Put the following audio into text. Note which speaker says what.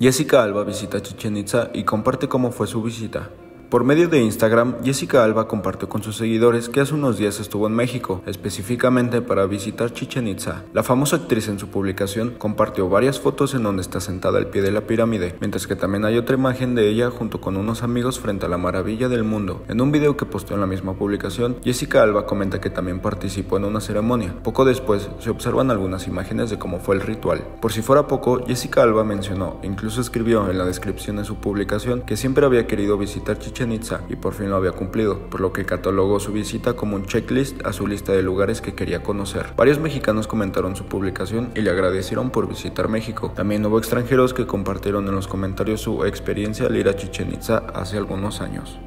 Speaker 1: Jessica Alba visita Chichen Itza y comparte cómo fue su visita. Por medio de Instagram, Jessica Alba compartió con sus seguidores que hace unos días estuvo en México, específicamente para visitar Chichen Itza. La famosa actriz en su publicación compartió varias fotos en donde está sentada al pie de la pirámide, mientras que también hay otra imagen de ella junto con unos amigos frente a la maravilla del mundo. En un video que posteó en la misma publicación, Jessica Alba comenta que también participó en una ceremonia. Poco después se observan algunas imágenes de cómo fue el ritual. Por si fuera poco, Jessica Alba mencionó, e incluso escribió en la descripción de su publicación, que siempre había querido visitar Chichen y por fin lo había cumplido, por lo que catalogó su visita como un checklist a su lista de lugares que quería conocer. Varios mexicanos comentaron su publicación y le agradecieron por visitar México. También hubo extranjeros que compartieron en los comentarios su experiencia al ir a Chichen Itza hace algunos años.